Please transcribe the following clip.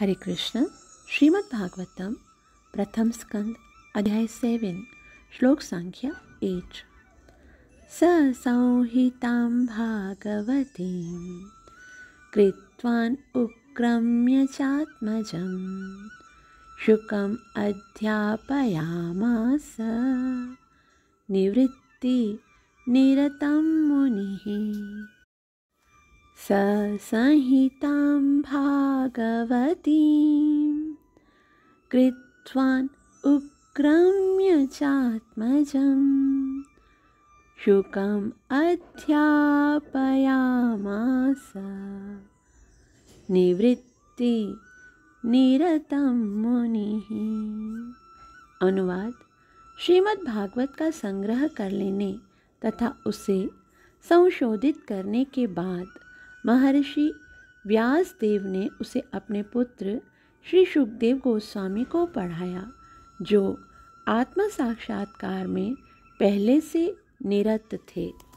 हरे कृष्ण श्रीमद् भागवतम प्रथम स्कंद अध्याय सेवन श्लोक संख्या एट स संहितां भागवतीं कृत्वान् उक्रम्य चात्मजं शुकम् अध्यापयामास निवृत्ति निरतं मुनिः स संहितां भागवतीं कृत्वान् उक्रम्य चात्मजं शुकम् अध्यापयामास। निवृत्ति निरतं मुनिः। अनुवाद। श्रीमद् भागवत का संग्रह कर लेने तथा उसे संशोधित करने के बाद महर्षि व्यास देव ने उसे अपने पुत्र श्री सुखदेव गोस्वामी को पढ़ाया, जो आत्म साक्षात्कार में पहले से निरत थे।